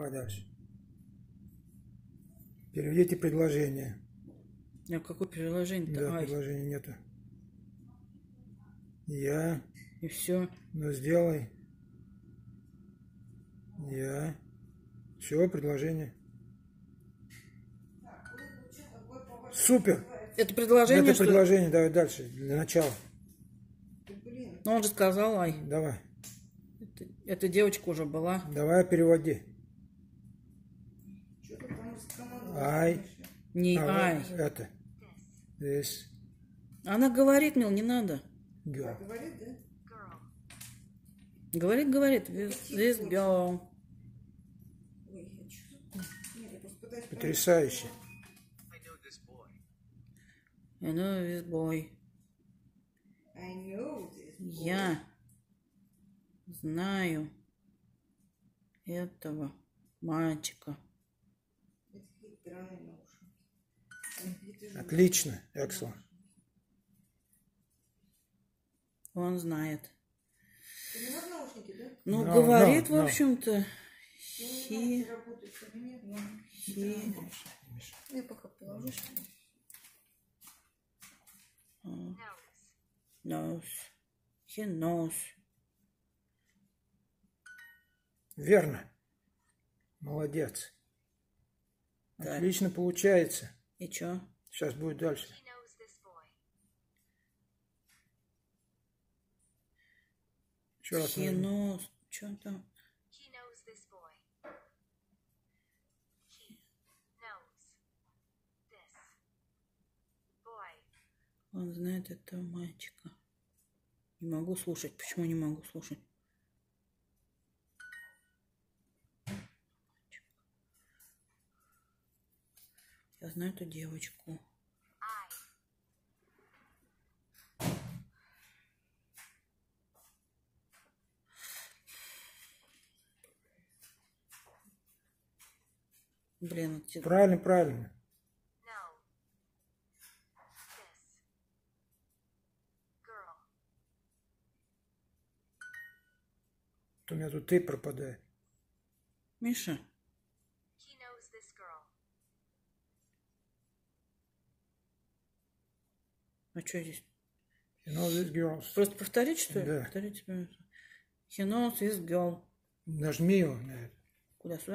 Давай дальше. Переведите предложение. А какое приложение-то? Да, Ай, предложения нету. Я. и все. Ну, сделай. Я. Все, предложение. Супер! Это предложение, Это что... предложение, давай дальше, для начала. Ну, он же сказал, ай. Давай, Это, эта девочка уже была. давай переводи. Ай. Не А, ай. Это. This Она говорит, Мил, не надо. girl. Говорит, говорит. This, this girl. Потрясающе. I know this boy. I know this. Я знаю этого мальчика. Это какие-то странные наушники. Это же Отлично, Эксел. Он знает. Ну, No, говорит, no, в no. общем-то. Знаешь, работаешь или нет? но- he, Я пока положу. что ли. He knows. Верно. Молодец. Так. Отлично получается. И чё? Сейчас будет дальше. Еще раз. He knows. Чё там? He knows this boy. He knows this boy. Он знает этого мальчика. Не могу слушать. Почему не могу слушать? Знаю эту девочку. Блин, вот те- Правильно, правильно. у меня тут ты пропадает. Миша, He knows this girl. А что здесь? You know this girl. Просто повторить, что ли? Да. Повторить. He knows this girl. Нажми его на это. Куда сюда?